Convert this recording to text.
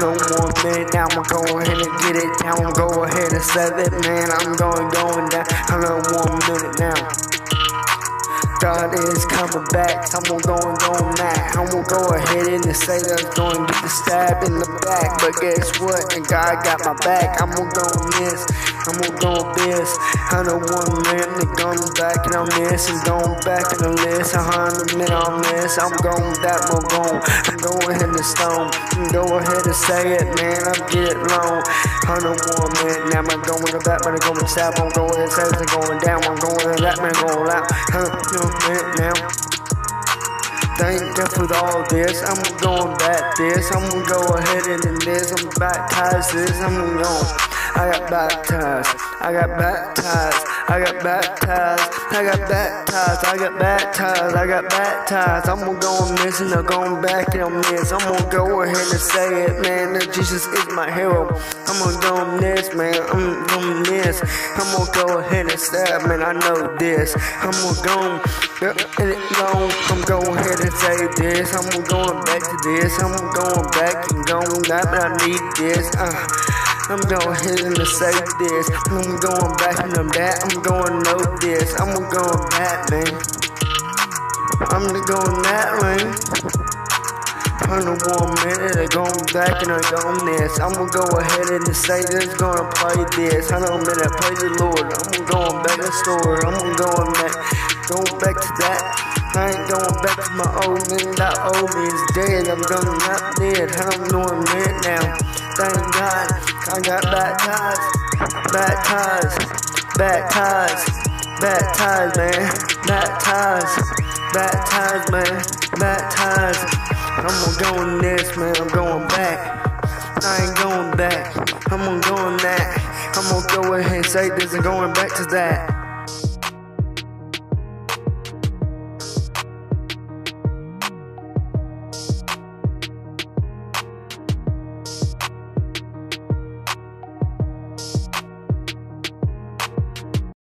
down. I'm gonna go ahead and get it. I'm go ahead and say it, man. I'm going, going down. On one minute now. God is coming back. I'ma going mad. I'm gonna go ahead and say that I'm going to get the stab in the back. But guess what? And God got my back. I'm gonna go miss. I'm gonna go miss. I know one minute and going back and I'm missing. Going back in the list. A hundred minute on this. I'm going that more going. I'm going ahead and stone. Go ahead and say it, man. I'm getting long. Hundred one minute. Now I'm going to back, but I'm going south. I'm going says I'm going down. I'm going to that man going out. Hundred minute now. Thank God for all this. I'm going back this. I'm gonna go ahead and this. I'm baptized this. I'm gonna go. I got baptized. I got baptized. I got baptized. I got baptized. I got baptized. I got baptized. I'm gonna go and miss and I'm going back and I'm miss. I'm gonna go ahead and say it, man. That Jesus is my hero. I'm gonna go and miss, man. I'm gonna miss. I'm gonna go ahead and say it, man. I know this. I'm gonna go and it long. I'm going ahead and say this. I'm going back to this. I'm going back and going back, but I need this. Uh. I'm going ahead and say this. I'm going back and I'm that. I'm going know this. I'm going back, man. I'm going that lane. Hundred one minute, I'm going back and I'm going this. I'm gonna go ahead and say this, gonna play this. I minute, praise the Lord. I'm going back to the store. I'm going back, going back to that. I ain't going back to my old man. That old man's dead. I'm going not dead. I'm doing it now. Thank God, I got baptized, baptized, baptized, baptized, man, baptized, baptized, man, baptized. I'm gonna go in this, man. I'm going back. I ain't going back. I'm gonna go in that. I'm gonna go ahead and say this and going back to that.